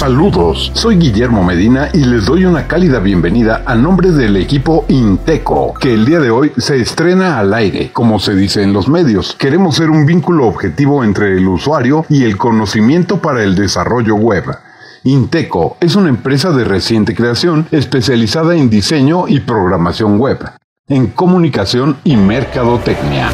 Saludos, soy Guillermo Medina y les doy una cálida bienvenida a nombre del equipo Inteco, que el día de hoy se estrena al aire, como se dice en los medios. Queremos ser un vínculo objetivo entre el usuario y el conocimiento para el desarrollo web. Inteco es una empresa de reciente creación especializada en diseño y programación web, en comunicación y mercadotecnia.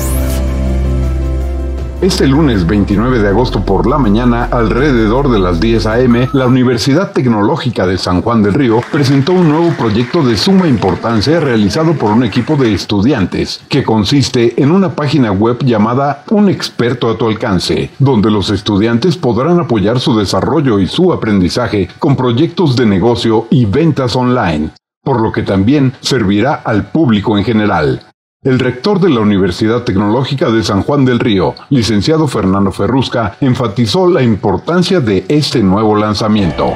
Este lunes 29 de agosto por la mañana, alrededor de las 10 a.m., la Universidad Tecnológica de San Juan del Río presentó un nuevo proyecto de suma importancia realizado por un equipo de estudiantes, que consiste en una página web llamada Un experto a tu alcance, donde los estudiantes podrán apoyar su desarrollo y su aprendizaje con proyectos de negocio y ventas online, por lo que también servirá al público en general. El rector de la Universidad Tecnológica de San Juan del Río, licenciado Fernando Ferrusca, enfatizó la importancia de este nuevo lanzamiento.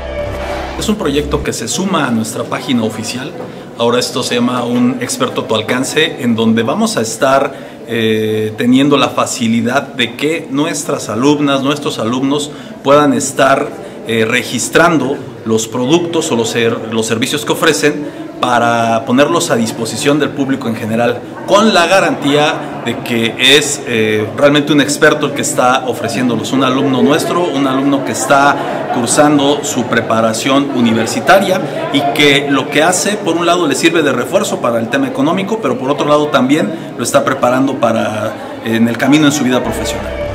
Es un proyecto que se suma a nuestra página oficial. Ahora esto se llama un experto a tu alcance, en donde vamos a estar eh, teniendo la facilidad de que nuestras alumnas, nuestros alumnos puedan estar eh, registrando los productos o los, los servicios que ofrecen para ponerlos a disposición del público en general, con la garantía de que es eh, realmente un experto el que está ofreciéndolos, un alumno nuestro, un alumno que está cursando su preparación universitaria y que lo que hace, por un lado, le sirve de refuerzo para el tema económico, pero por otro lado también lo está preparando para en el camino en su vida profesional.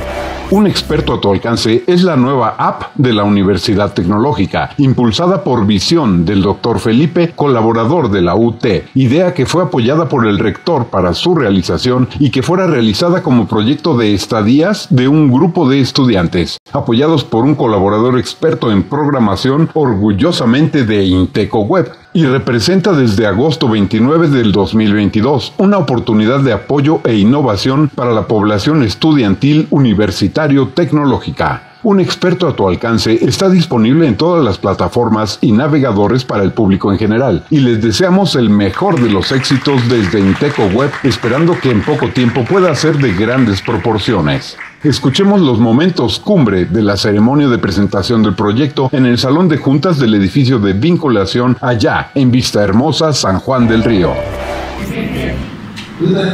Un experto a tu alcance es la nueva app de la Universidad Tecnológica, impulsada por Visión del Dr. Felipe, colaborador de la UT, idea que fue apoyada por el rector para su realización y que fuera realizada como proyecto de estadías de un grupo de estudiantes, apoyados por un colaborador experto en programación orgullosamente de Inteco Web y representa desde agosto 29 del 2022 una oportunidad de apoyo e innovación para la población estudiantil universitario tecnológica. Un experto a tu alcance está disponible en todas las plataformas y navegadores para el público en general, y les deseamos el mejor de los éxitos desde Inteco Web, esperando que en poco tiempo pueda ser de grandes proporciones. Escuchemos los momentos cumbre de la ceremonia de presentación del proyecto en el Salón de Juntas del edificio de vinculación allá en Vista Hermosa, San Juan del Río.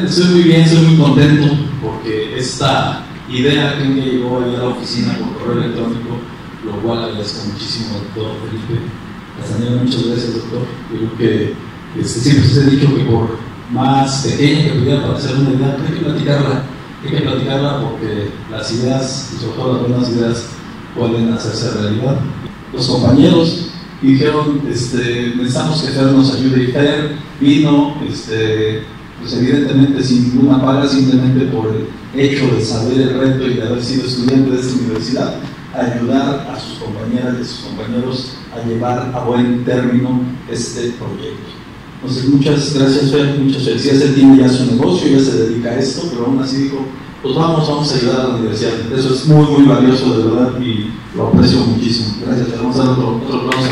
Estoy muy bien, estoy muy contento porque esta idea que me llegó ahí a la oficina por correo electrónico, lo cual agradezco muchísimo, doctor Felipe Castañeda. Muchas gracias, doctor. Que este, siempre se ha dicho que por más pequeña que pudiera parecer una idea, hay que platicarla hay que platicarla porque las ideas, y sobre todo las buenas ideas, pueden hacerse realidad. Los compañeros dijeron, este, necesitamos que Fer nos ayude y Fer vino, este, pues evidentemente sin ninguna paga, simplemente por el hecho de saber el reto y de haber sido estudiante de esta universidad, ayudar a sus compañeras y a sus compañeros a llevar a buen término este proyecto. Entonces, muchas gracias, Fer, muchas felicidades. Él tiene ya su negocio, ya se dedica a esto, pero aún así dijo, pues vamos, vamos a ayudar a la universidad. Eso es muy, muy valioso, de verdad, y lo aprecio muchísimo. Gracias, vamos a dar otro, otro aplauso.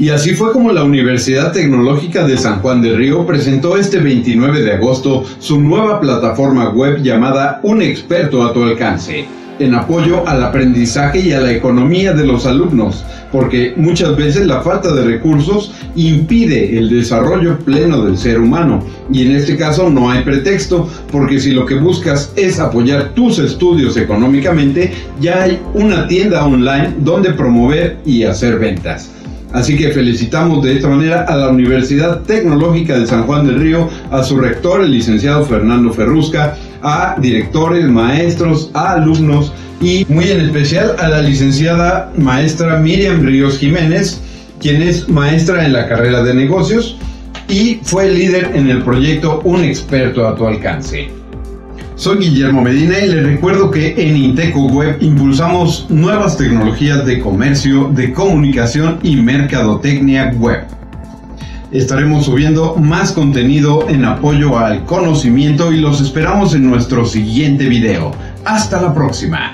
Y así fue como la Universidad Tecnológica de San Juan del Río presentó este 29 de agosto su nueva plataforma web llamada Un experto a tu alcance en apoyo al aprendizaje y a la economía de los alumnos, porque muchas veces la falta de recursos impide el desarrollo pleno del ser humano. Y en este caso no hay pretexto, porque si lo que buscas es apoyar tus estudios económicamente, ya hay una tienda online donde promover y hacer ventas. Así que felicitamos de esta manera a la Universidad Tecnológica de San Juan del Río, a su rector, el licenciado Fernando Ferrusca, a directores, maestros, a alumnos y muy en especial a la licenciada maestra Miriam Ríos Jiménez, quien es maestra en la carrera de negocios y fue líder en el proyecto Un experto a tu alcance. Soy Guillermo Medina y les recuerdo que en Inteco Web impulsamos nuevas tecnologías de comercio, de comunicación y mercadotecnia web. Estaremos subiendo más contenido en apoyo al conocimiento y los esperamos en nuestro siguiente video. Hasta la próxima.